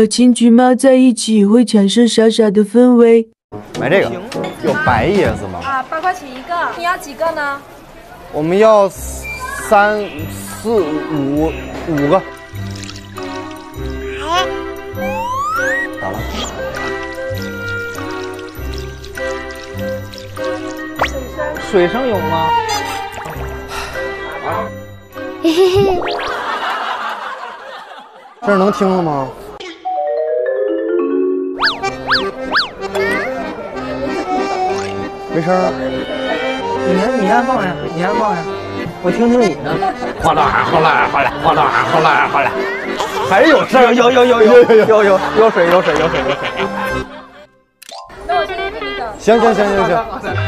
和金橘猫在一起会产生傻傻的氛围。买这个，有白椰子吗？啊，八块钱一个，你要几个呢？我们要三四五五个。咋了？水声有吗？啊嘿嘿嘿，这儿能听了吗？没声儿啊。你按你按放下，你按放下，我听听你的。哗啦哗啦哗啦哗啦哗啦哗啦，还有声儿，有有有有有有有有水有水有水有水。那我先给你一个。行行行行行。